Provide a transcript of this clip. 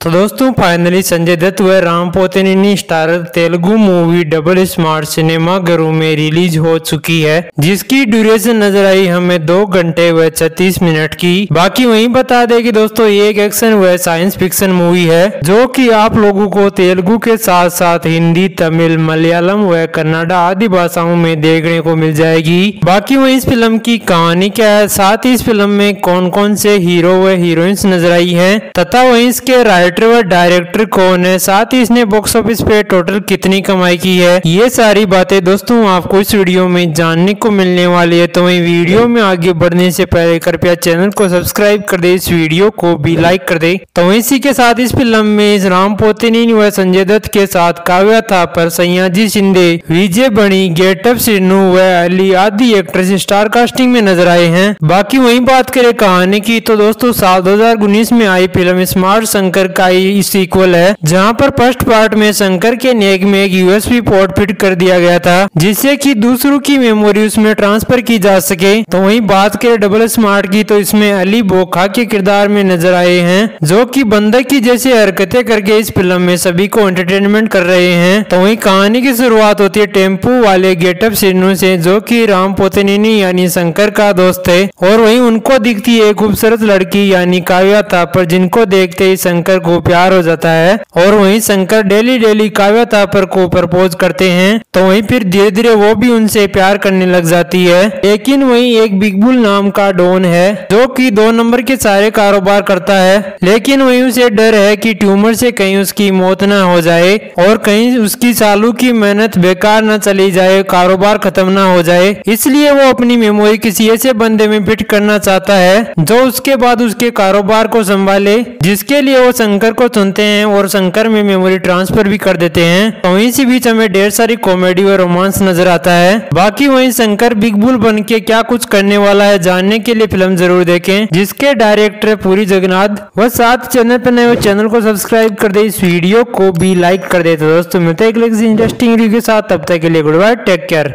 तो दोस्तों फाइनली संजय दत्त व Ram Pothineni star Telugu movie double smart cinema घरों में रिलीज़ हो चुकी है, जिसकी ड्यूरेशन नज़र आई हमें दो घंटे व छत्तीस मिनट की। बाकी वहीं बता दें कि दोस्तों, ये एक एक्शन व साइंस फिक्शन मूवी है, जो कि आप लोगों को तेलुगु के साथ साथ हिंदी, तमिल, मलयालम व कन्नाडा आदि भाषाओं में देखने को मिल जाएगी। बाकी वही इस फ़िल्म की कहानी क्या है, साथ ही इस फ़िल्म में कौन कौन से हीरो व हीरोइंस नज़र आई है, तथा वही इसके राइट राइटर व डायरेक्टर कौन है? साथ ही इसने बॉक्स ऑफ़िस पे टोटल कितनी कमाई की है? ये सारी बातें दोस्तों आपको इस वीडियो में जानने को मिलने वाली है। तो वही वीडियो में आगे बढ़ने से पहले कृपया चैनल को सब्सक्राइब कर दे, इस वीडियो को भी लाइक कर दे। तो इसी के साथ इस फ़िल्म में इस राम पोतेनी व संजय दत्त के साथ काव्या था पर सयाजी शिंदे, विजय बणी गेटअप सिन्नू व अली आदि एक्ट्रेस स्टार कास्टिंग में नज़र आए हैं। बाकी वही बात करें कहानी की तो दोस्तों साल दो हज़ार उन्नीस में आई फ़िल्म स्मार्ट शंकर का ही सीक्वल है, जहाँ पर फ़र्स्ट पार्ट में शंकर के नेक में एक यूएसबी पोर्ट फिट कर दिया गया था, जिससे कि दूसरों की मेमोरी उसमें ट्रांसफ़र की जा सके। तो वहीं बात करें डबल स्मार्ट की तो इसमें अली बोखा के किरदार में नज़र आए हैं, जो कि बंदर की जैसी हरकतें करके इस फ़िल्म में सभी को एंटरटेनमेंट कर रहे हैं। तो वही कहानी की शुरुआत होती है टेंपू वाले गेटअप सिन्नू से, जो कि राम पोतनी यानी शंकर का दोस्त है, और वही उनको दिखती है खूबसूरत लड़की यानी काव्या था पर जिनको देखते ही शंकर को प्यार हो जाता है और वहीं शंकर डेली डेली काव्या तापर को प्रपोज करते हैं तो वहीं फिर धीरे धीरे वो भी उनसे प्यार करने लग जाती है। लेकिन वहीं एक बिग बुल नाम का डॉन है, जो कि दो नंबर के सारे कारोबार करता है। लेकिन वहीं उसे डर है कि ट्यूमर से कहीं उसकी मौत न हो जाए और कहीं उसकी सालों की मेहनत बेकार न चली जाए, कारोबार खत्म न हो जाए। इसलिए वो अपनी मेमोरी किसी ऐसे बंदे में फिट करना चाहता है, जो उसके बाद उसके कारोबार को संभाले, जिसके लिए वो शंकर शंकर को चुनते हैं और शंकर में मेमोरी ट्रांसफ़र भी कर देते हैं। तो इसी बीच हमें ढेर सारी कॉमेडी और रोमांस नज़र आता है। बाकी वहीं शंकर बिग बुल बन के क्या कुछ करने वाला है जानने के लिए फ़िल्म ज़रूर देखें, जिसके डायरेक्टर है पूरी जगन्नाथ। वह साथ चैनल पर नए चैनल को सब्सक्राइब कर दे, इस वीडियो को भी लाइक कर दे। तो दोस्तों, मिलते हैं इंटरेस्टिंग रिव्यू के साथ। तब तक के लिए गुड बाय टेक केयर